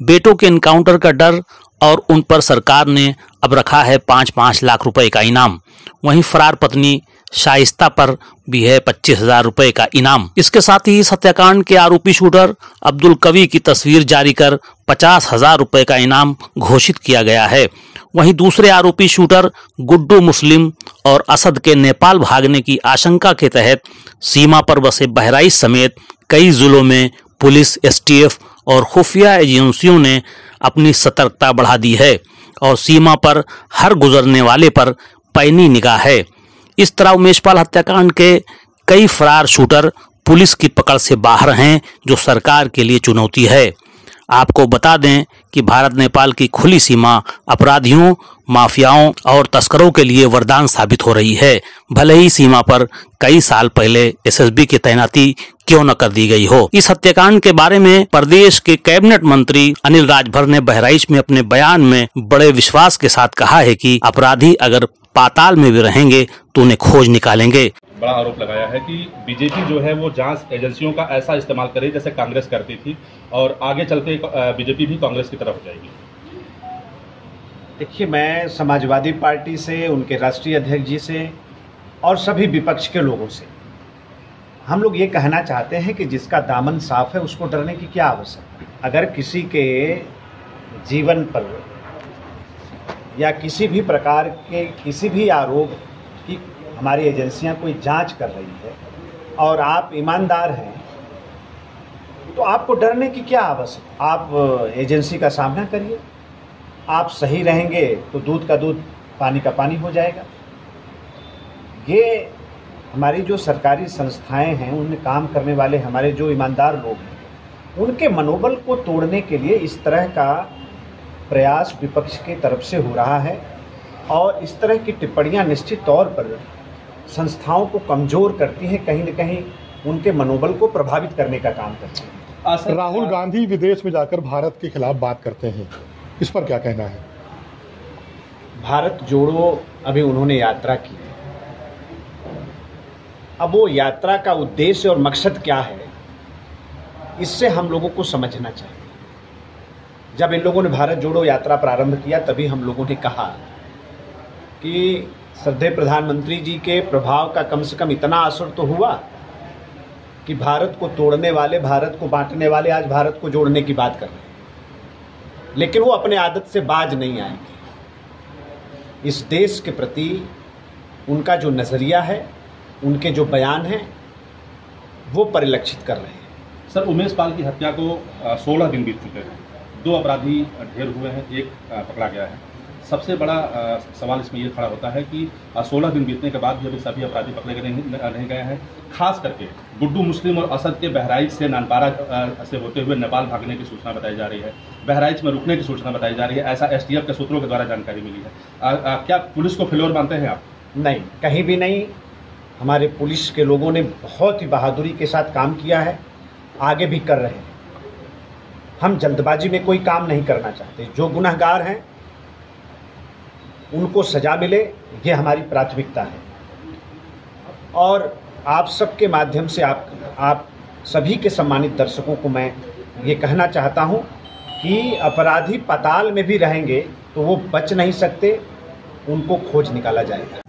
बेटों के इनकाउंटर का डर और उन पर सरकार ने अब रखा है पाँच पाँच लाख रुपए का इनाम। वहीं फरार पत्नी शाइस्ता पर भी है पच्चीस हज़ार रुपए का इनाम। इसके साथ ही इस हत्याकांड के आरोपी शूटर अब्दुल कवि की तस्वीर जारी कर पचास हज़ार रुपए का इनाम घोषित किया गया है। वहीं दूसरे आरोपी शूटर गुड्डू मुस्लिम और असद के नेपाल भागने की आशंका के तहत सीमा पर बसे बहराइच समेत कई जिलों में पुलिस, एसटीएफ और खुफिया एजेंसियों ने अपनी सतर्कता बढ़ा दी है और सीमा पर हर गुजरने वाले पर पैनी निगाह है। इस तरह उमेशपाल हत्याकांड के कई फरार शूटर पुलिस की पकड़ से बाहर हैं, जो सरकार के लिए चुनौती है। आपको बता दें कि भारत नेपाल की खुली सीमा अपराधियों, माफियाओं और तस्करों के लिए वरदान साबित हो रही है। भले ही सीमा पर कई साल पहले एसएसबी की तैनाती क्यों न कर दी गई हो? इस हत्याकांड के बारे में प्रदेश के कैबिनेट मंत्री अनिल राजभर ने बहराइच में अपने बयान में बड़े विश्वास के साथ कहा है कि अपराधी अगर पाताल में भी रहेंगे तो उन्हें खोज निकालेंगे। बड़ा आरोप लगाया है कि बीजेपी जो है वो जाँच एजेंसियों का ऐसा इस्तेमाल करे जैसे कांग्रेस करती थी और आगे चल के बीजेपी भी कांग्रेस की तरफ़ हो जाएगी। देखिए मैं समाजवादी पार्टी से उनके राष्ट्रीय अध्यक्ष जी से और सभी विपक्ष के लोगों से हम लोग ये कहना चाहते हैं कि जिसका दामन साफ़ है उसको डरने की क्या आवश्यकता अगर किसी के जीवन पर या किसी भी प्रकार के किसी भी आरोप की हमारी एजेंसियाँ कोई जाँच कर रही है और आप ईमानदार हैं तो आपको डरने की क्या आवश्यक आप एजेंसी का सामना करिए। आप सही रहेंगे तो दूध का दूध, पानी का पानी हो जाएगा। ये हमारी जो सरकारी संस्थाएँ हैं उनमें काम करने वाले हमारे जो ईमानदार लोग हैं उनके मनोबल को तोड़ने के लिए इस तरह का प्रयास विपक्ष की तरफ़ से हो रहा है और इस तरह की टिप्पणियाँ निश्चित तौर पर संस्थाओं को कमज़ोर करती हैं कहीं न कहीं उनके मनोबल को प्रभावित करने का काम करती हैं। राहुल गांधी विदेश में जाकर भारत के खिलाफ बात करते हैं। इस पर क्या कहना है? भारत जोड़ो अभी उन्होंने यात्रा की। अब वो यात्रा का उद्देश्य और मकसद क्या है, इससे हम लोगों को समझना चाहिए। जब इन लोगों ने भारत जोड़ो यात्रा प्रारंभ किया, तभी हम लोगों ने कहा कि श्रद्धे प्रधानमंत्री जी के प्रभाव का कम से कम इतना असर तो हुआ कि भारत को तोड़ने वाले, भारत को बांटने वाले आज भारत को जोड़ने की बात कर रहे हैं। लेकिन वो अपने आदत से बाज नहीं आएँगे। इस देश के प्रति उनका जो नज़रिया है उनके जो बयान हैं वो परिलक्षित कर रहे हैं। सर उमेश पाल की हत्या को 16 दिन बीत चुके हैं। दो अपराधी ढेर हुए हैं एक पकड़ा गया है। सबसे बड़ा सवाल इसमें ये खड़ा होता है कि सोलह दिन बीतने के बाद भी अभी सभी अपराधी पकड़े गए नहीं, नहीं गए हैं। खास करके गुड्डू मुस्लिम और असद के बहराइच से नानपारा से होते हुए नेपाल भागने की सूचना बताई जा रही है। बहराइच में रुकने की सूचना बताई जा रही है। ऐसा एसटीएफ के सूत्रों के द्वारा जानकारी मिली है। आ, आ, क्या पुलिस को फिलोर मानते हैं आप? नहीं कहीं भी नहीं। हमारे पुलिस के लोगों ने बहुत ही बहादुरी के साथ काम किया है, आगे भी कर रहे हैं। हम जल्दबाजी में कोई काम नहीं करना चाहते। जो गुनहगार हैं, उनको सजा मिले, ये हमारी प्राथमिकता है। और आप सबके माध्यम से आप आप सभी के सम्मानित दर्शकों को मैं ये कहना चाहता हूँ कि अपराधी पताल में भी रहेंगे तो वो बच नहीं सकते, उनको खोज निकाला जाएगा।